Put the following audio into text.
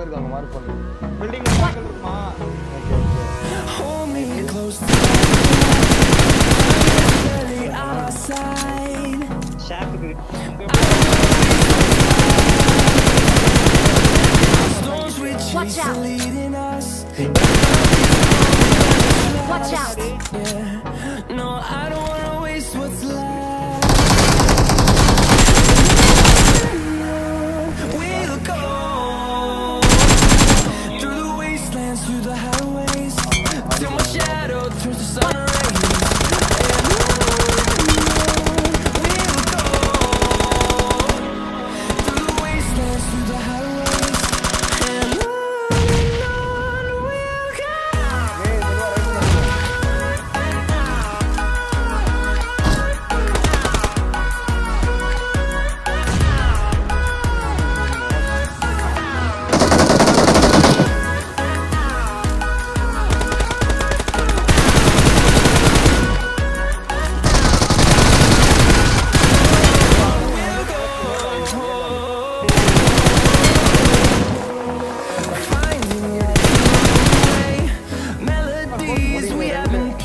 ஒன்று இருக்கு அங்கே மார்க் பண்ணு பில்டிங் இருக்குமா ஓகே ஓகே ஷாப்புக்கு Watch out!